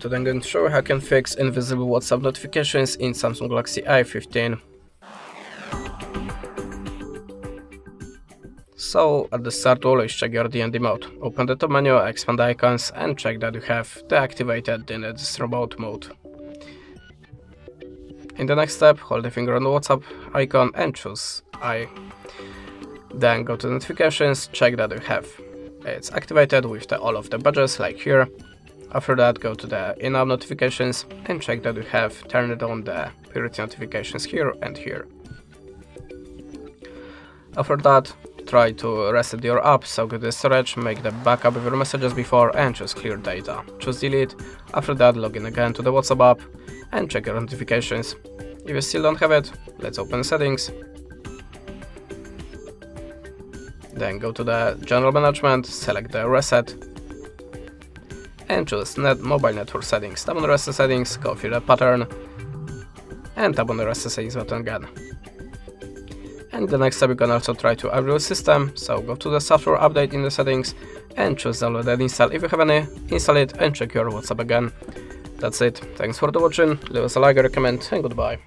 Today I'm going to show you how you can fix invisible WhatsApp notifications in Samsung Galaxy A15. So, at the start always check your DND mode. Open the top menu, expand icons and check that you have deactivated the disturb mode mode. In the next step, hold the finger on the WhatsApp icon and choose I. Then go to notifications, check that you have it's activated with all of the badges like here. After that go to the in-app notifications and check that you have turned on the priority notifications here and here. After that try to reset your app, so go to the storage, make the backup of your messages before and choose clear data. Choose delete, after that log in again to the WhatsApp app and check your notifications. If you still don't have it, let's open settings then go to the general management, select the reset and choose net mobile network settings. Tap on the reset settings, through the pattern and tap on the reset settings button again. And the next step you can also try to upgrade system, so go to the software update in the settings and choose download and install if you have any, install it and check your WhatsApp again. That's it, thanks for the watching, leave us a like, a comment and goodbye.